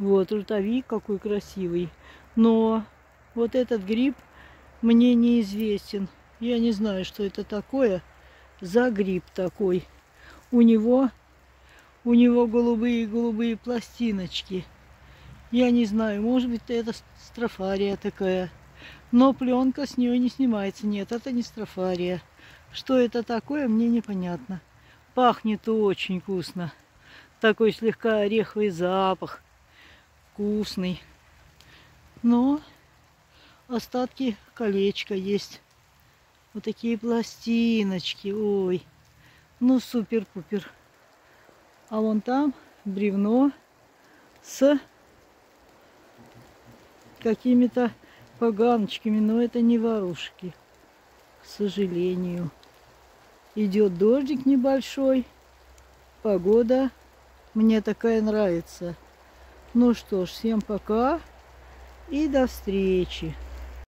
Вот, рутовик какой красивый. Но вот этот гриб мне неизвестен. Я не знаю, что это такое за гриб такой. У него, у него голубые-голубые пластиночки. Я не знаю, может быть, это строфария такая. Но пленка с нее не снимается. Нет, это не строфария. Что это такое, мне непонятно. Пахнет очень вкусно. Такой слегка ореховый запах. Вкусный. Но остатки колечка есть. Вот такие пластиночки. Ой. Ну, супер-пупер. А вон там бревно с какими-то поганочками. Но это не ворушки, к сожалению. Идет дождик небольшой. Погода мне такая нравится. Ну что ж, всем пока и до встречи.